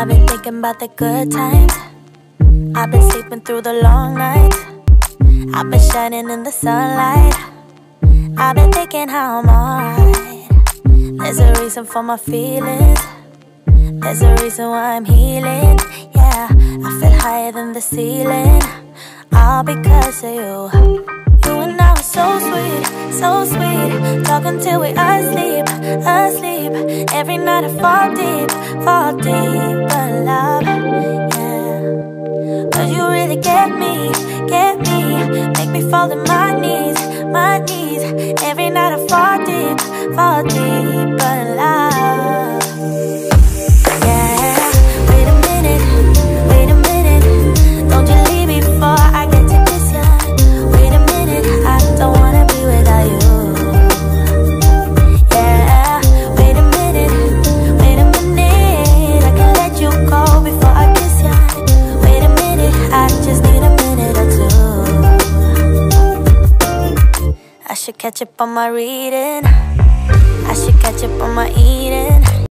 I've been thinking about the good times. I've been sleeping through the long nights. I've been shining in the sunlight. I've been thinking how I'm alright. There's a reason for my feelings. There's a reason why I'm healing. Yeah, I feel higher than the ceiling. All because of you. You and I were so sweet, so sweet. Talking we asleep, asleep. Every night I fall deep, fall deep. But love, yeah. Cause you really get me, get me. Make me fall to my knees, my knees. Every night I fall deep, fall deep. But love, should catch up on my reading. I should catch up.